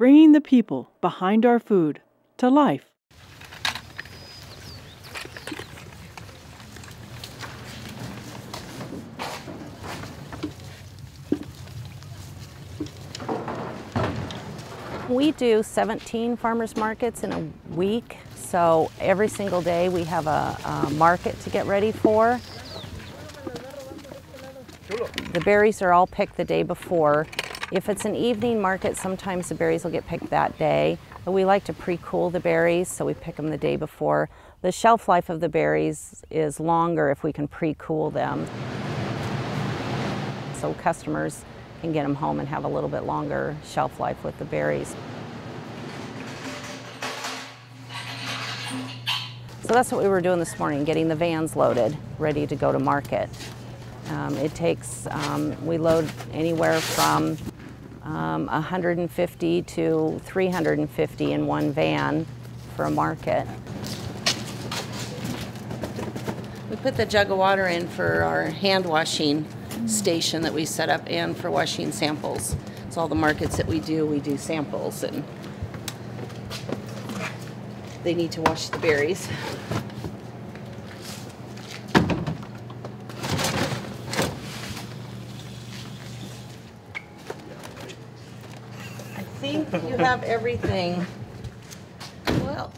bringing the people behind our food to life. We do 17 farmers markets in a week, so every single day we have a, a market to get ready for. The berries are all picked the day before. If it's an evening market, sometimes the berries will get picked that day. But we like to pre-cool the berries, so we pick them the day before. The shelf life of the berries is longer if we can pre-cool them. So customers can get them home and have a little bit longer shelf life with the berries. So that's what we were doing this morning, getting the vans loaded, ready to go to market. Um, it takes, um, we load anywhere from um, 150 to 350 in one van for a market. We put the jug of water in for our hand washing station that we set up and for washing samples. It's all the markets that we do, we do samples and they need to wash the berries. think you have everything. Well,